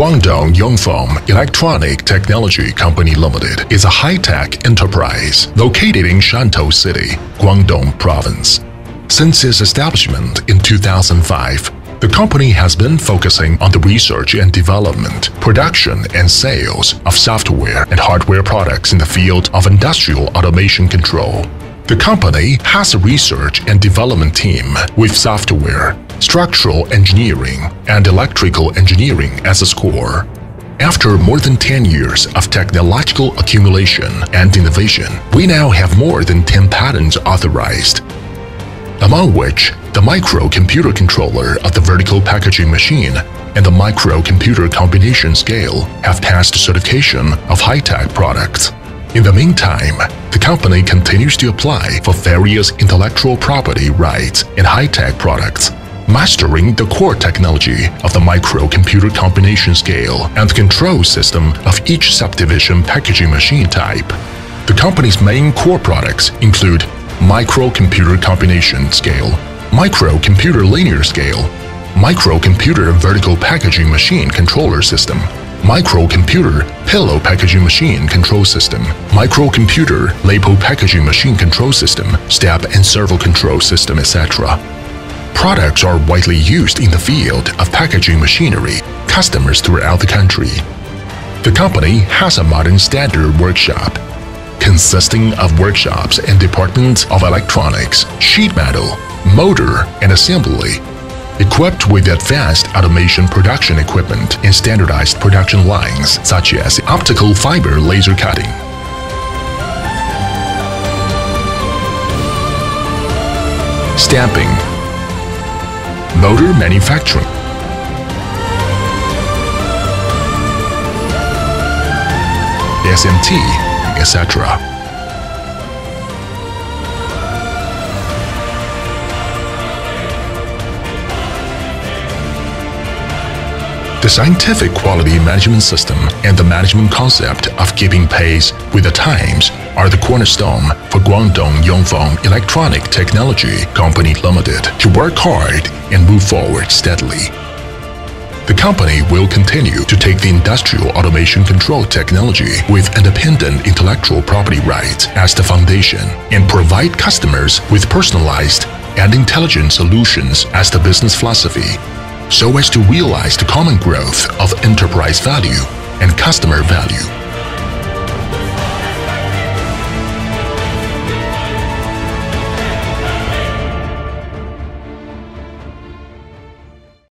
Guangdong Yongfeng Electronic Technology Company Limited is a high-tech enterprise located in Shantou City, Guangdong Province. Since its establishment in 2005, the company has been focusing on the research and development, production and sales of software and hardware products in the field of industrial automation control. The company has a research and development team with software, structural engineering, and electrical engineering as its core. After more than 10 years of technological accumulation and innovation, we now have more than 10 patents authorized, among which the microcomputer controller of the vertical packaging machine and the microcomputer combination scale have passed certification of high-tech products. In the meantime, the company continues to apply for various intellectual property rights in high-tech products, mastering the core technology of the microcomputer combination scale and control system of each subdivision packaging machine type. The company's main core products include microcomputer combination scale, microcomputer linear scale, microcomputer vertical packaging machine controller system, microcomputer pillow packaging machine control system, microcomputer label packaging machine control system, step and servo control system, etc. Products are widely used in the field of packaging machinery, customers throughout the country. The company has a modern standard workshop consisting of workshops and departments of electronics, sheet metal, motor, and assembly, equipped with advanced automation production equipment and standardized production lines such as optical fiber laser cutting. Stamping Motor manufacturing SMT, etc. The scientific quality management system and the management concept of keeping pace with the times are the cornerstone for Guangdong Yongfeng Electronic Technology Company Limited to work hard and move forward steadily. The company will continue to take the industrial automation control technology with independent intellectual property rights as the foundation and provide customers with personalized and intelligent solutions as the business philosophy so as to realize the common growth of enterprise value and customer value.